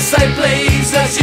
just say please as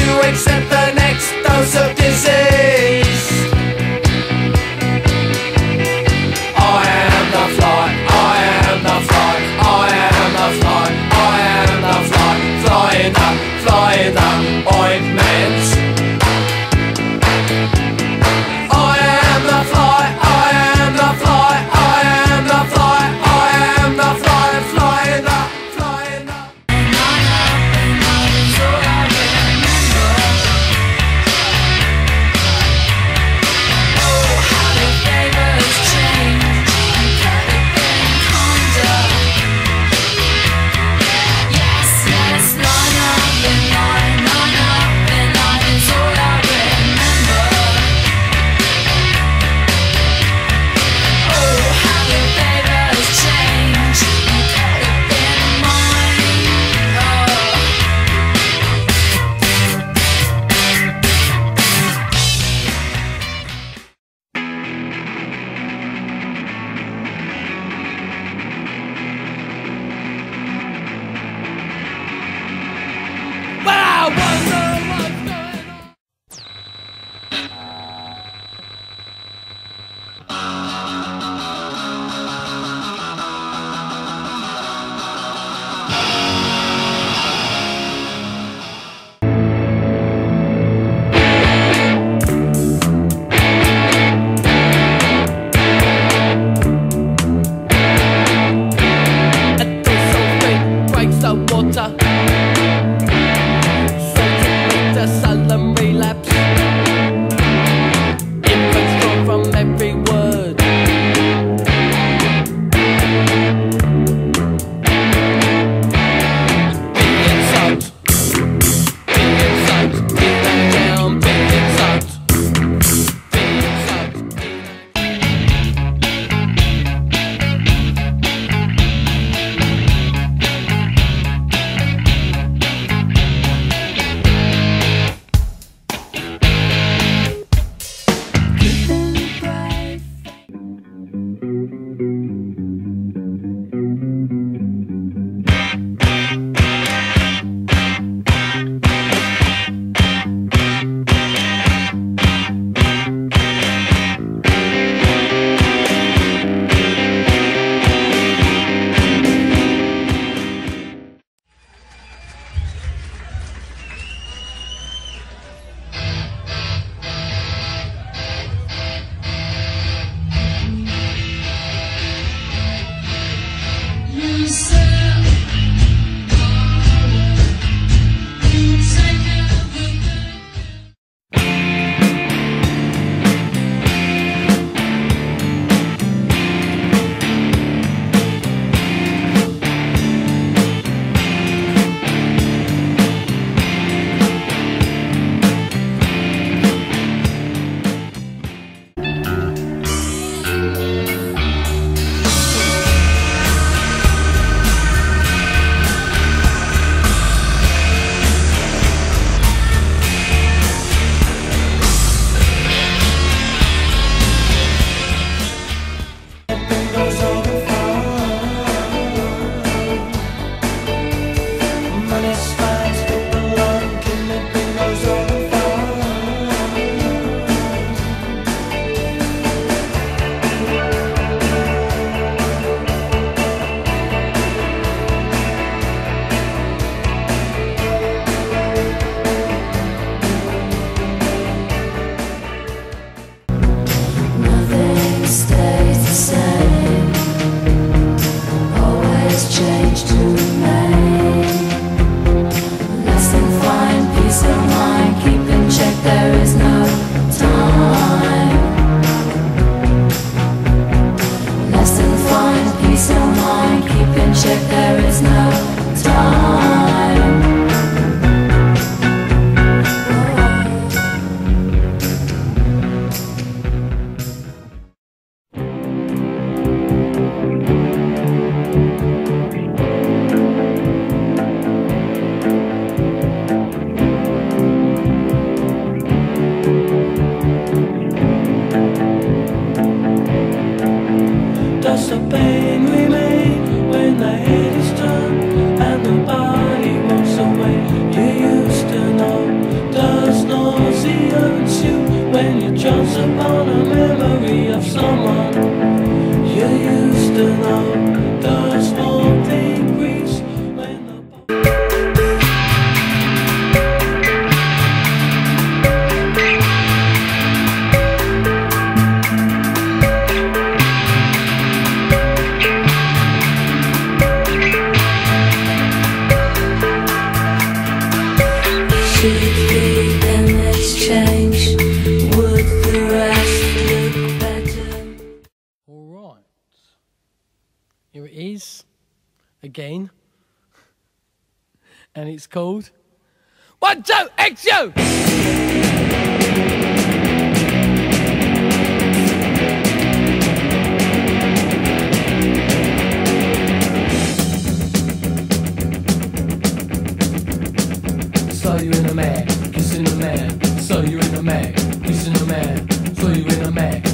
Nothing fine Of someone days again. And it's called One, Two, X, saw you in a mag, kissing a man, saw you in a mag, kissing a man, saw you in a mag.